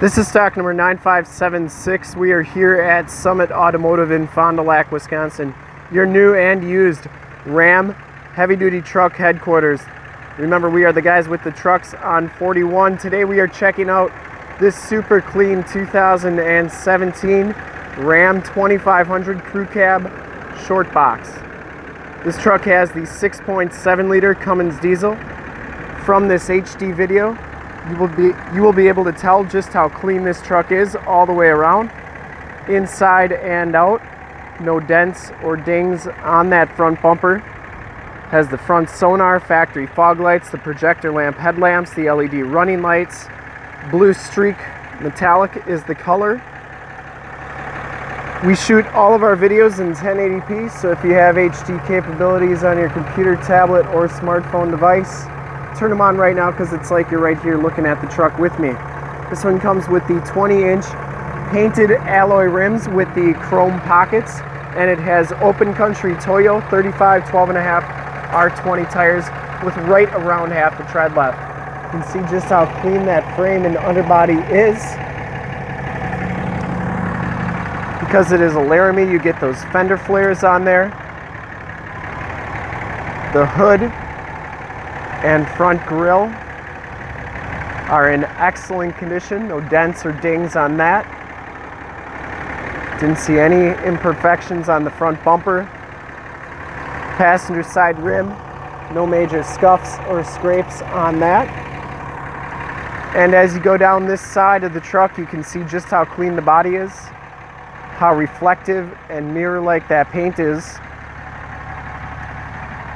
This is stock number 9576. We are here at Summit Automotive in Fond du Lac, Wisconsin. Your new and used Ram heavy duty truck headquarters. Remember, we are the guys with the trucks on 41. Today we are checking out this super clean 2017 Ram 2500 Crew Cab Short Box. This truck has the 6.7 liter Cummins diesel. From this HD video, you will be you will be able to tell just how clean this truck is all the way around inside and out. No dents or dings on that front bumper. Has the front sonar factory fog lights the projector lamp headlamps the led running lights. Blue streak metallic is the color. We shoot all of our videos in 1080p so if you have hd capabilities on your computer tablet or smartphone device turn them on right now because it's like you're right here looking at the truck with me. This one comes with the 20 inch painted alloy rims with the chrome pockets and it has open country Toyo 35 12 and a half R20 tires with right around half the tread left. You can see just how clean that frame and underbody is. Because it is a Laramie, you get those fender flares on there. The hood and front grille are in excellent condition, no dents or dings on that. Didn't see any imperfections on the front bumper. Passenger side rim, no major scuffs or scrapes on that. And as you go down this side of the truck, you can see just how clean the body is, how reflective and mirror-like that paint is.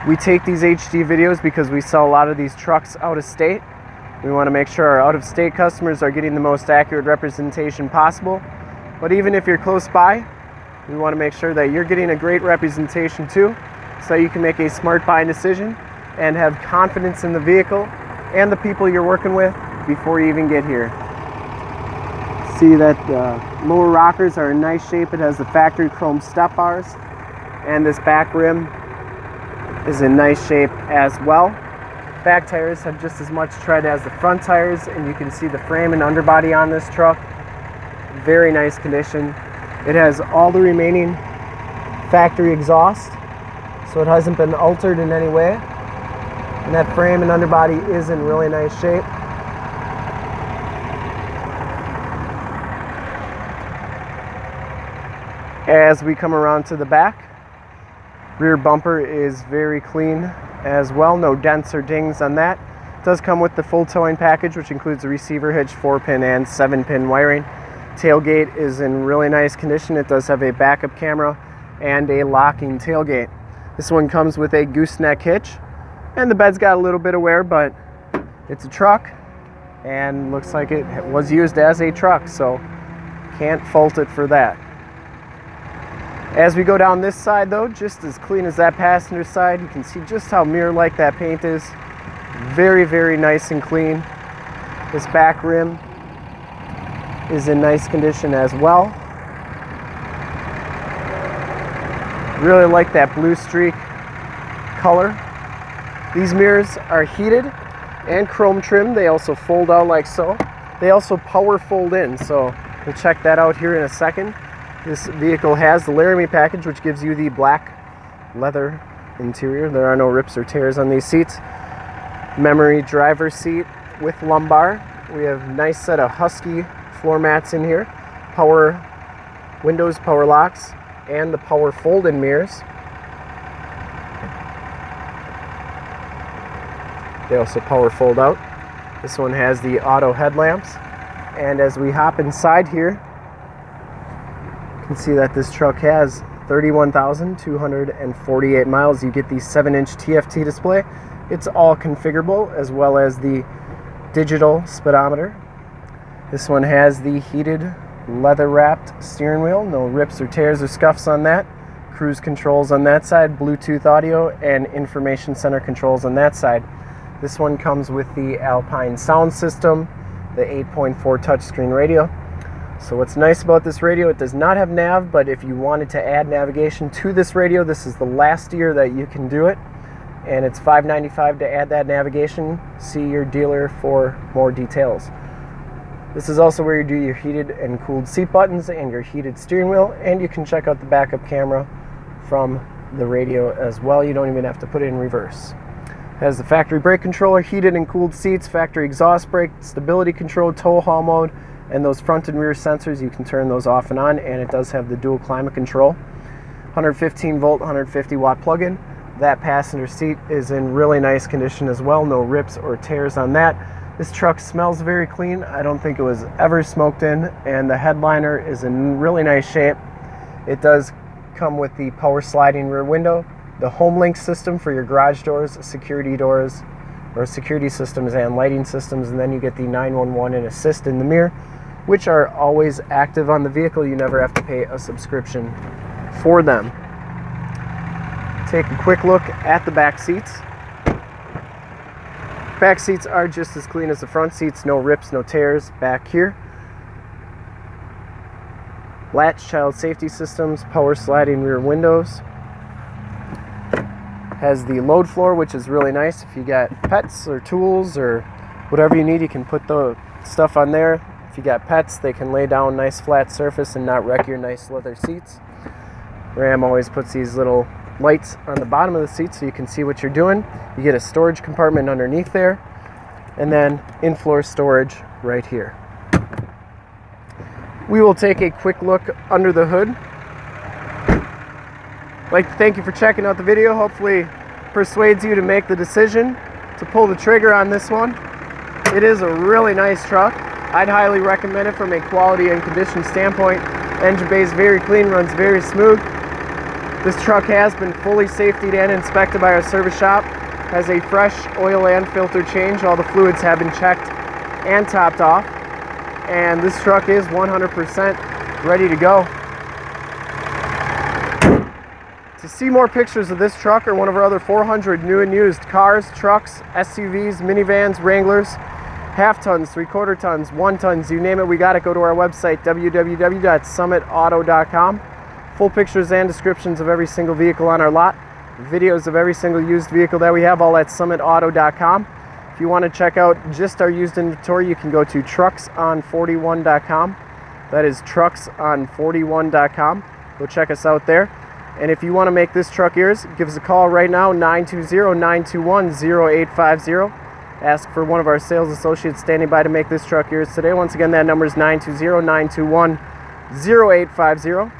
We take these HD videos because we sell a lot of these trucks out of state. We want to make sure our out of state customers are getting the most accurate representation possible. But even if you're close by, we want to make sure that you're getting a great representation too, so you can make a smart buying decision and have confidence in the vehicle and the people you're working with before you even get here. See that uh, lower rockers are in nice shape. It has the factory chrome step bars and this back rim is in nice shape as well. Back tires have just as much tread as the front tires and you can see the frame and underbody on this truck. Very nice condition. It has all the remaining factory exhaust so it hasn't been altered in any way. And that frame and underbody is in really nice shape. As we come around to the back, Rear bumper is very clean as well, no dents or dings on that. It does come with the full towing package, which includes a receiver hitch, 4-pin and 7-pin wiring. Tailgate is in really nice condition. It does have a backup camera and a locking tailgate. This one comes with a gooseneck hitch, and the bed's got a little bit of wear, but it's a truck, and looks like it was used as a truck, so can't fault it for that. As we go down this side though, just as clean as that passenger side, you can see just how mirror-like that paint is. Very, very nice and clean. This back rim is in nice condition as well. Really like that blue streak color. These mirrors are heated and chrome trimmed. They also fold out like so. They also power fold in, so we'll check that out here in a second. This vehicle has the Laramie package, which gives you the black leather interior. There are no rips or tears on these seats. Memory driver seat with lumbar. We have nice set of Husky floor mats in here. Power windows, power locks, and the power fold-in mirrors. They also power fold out. This one has the auto headlamps. And as we hop inside here, you can see that this truck has 31,248 miles. You get the 7-inch TFT display. It's all configurable as well as the digital speedometer. This one has the heated leather wrapped steering wheel. No rips or tears or scuffs on that. Cruise controls on that side, Bluetooth audio, and information center controls on that side. This one comes with the Alpine sound system, the 8.4 touchscreen radio. So what's nice about this radio, it does not have nav, but if you wanted to add navigation to this radio, this is the last year that you can do it. And it's $5.95 to add that navigation. See your dealer for more details. This is also where you do your heated and cooled seat buttons and your heated steering wheel, and you can check out the backup camera from the radio as well. You don't even have to put it in reverse. Has the factory brake controller, heated and cooled seats, factory exhaust brake, stability control, tow haul mode, and those front and rear sensors. You can turn those off and on, and it does have the dual climate control. 115 volt, 150 watt plug-in. That passenger seat is in really nice condition as well. No rips or tears on that. This truck smells very clean. I don't think it was ever smoked in, and the headliner is in really nice shape. It does come with the power sliding rear window, the HomeLink system for your garage doors, security doors, or security systems and lighting systems, and then you get the 911 and assist in the mirror, which are always active on the vehicle. You never have to pay a subscription for them. Take a quick look at the back seats. Back seats are just as clean as the front seats, no rips, no tears back here. Latch child safety systems, power sliding rear windows, has the load floor, which is really nice. If you got pets or tools or whatever you need, you can put the stuff on there. If you got pets, they can lay down nice flat surface and not wreck your nice leather seats. Ram always puts these little lights on the bottom of the seat so you can see what you're doing. You get a storage compartment underneath there and then in-floor storage right here. We will take a quick look under the hood I'd like to thank you for checking out the video. Hopefully persuades you to make the decision to pull the trigger on this one. It is a really nice truck. I'd highly recommend it from a quality and condition standpoint. Engine bay is very clean, runs very smooth. This truck has been fully safetied and inspected by our service shop. Has a fresh oil and filter change. All the fluids have been checked and topped off. And this truck is 100% ready to go. To see more pictures of this truck or one of our other 400 new and used cars, trucks, SUVs, minivans, Wranglers, half tons, three quarter tons, one tons, you name it, we got it. Go to our website, www.summitauto.com. Full pictures and descriptions of every single vehicle on our lot, videos of every single used vehicle that we have, all at summitauto.com. If you want to check out just our used inventory, you can go to truckson41.com. That is truckson41.com. Go check us out there. And if you want to make this truck yours, give us a call right now 920-921-0850. Ask for one of our sales associates standing by to make this truck yours today. Once again, that number is 920-921-0850.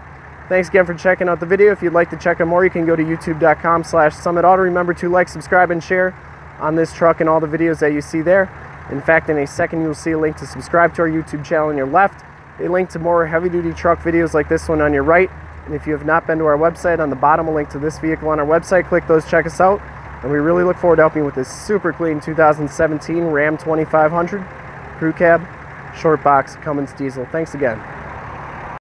Thanks again for checking out the video. If you'd like to check out more, you can go to youtube.com slash summitauto. Remember to like, subscribe, and share on this truck and all the videos that you see there. In fact, in a second, you'll see a link to subscribe to our YouTube channel on your left, a link to more heavy-duty truck videos like this one on your right, and if you have not been to our website, on the bottom, a link to this vehicle on our website. Click those, check us out. And we really look forward to helping you with this super clean 2017 Ram 2500 Crew Cab Short Box Cummins Diesel. Thanks again.